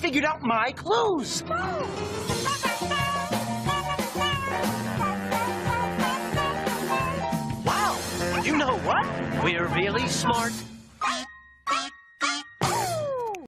figured out my clues. Wow, you know what? We're really smart